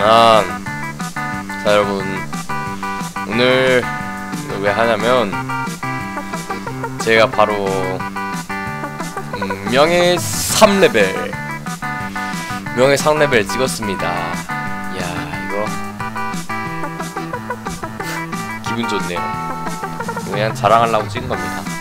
아, 자 여러분 오늘 왜 하냐면 제가 바로 음, 명예 3레벨 명예 3레벨 찍었습니다. 이야 이거 기분 좋네요. 그냥 자랑하려고 찍은 겁니다.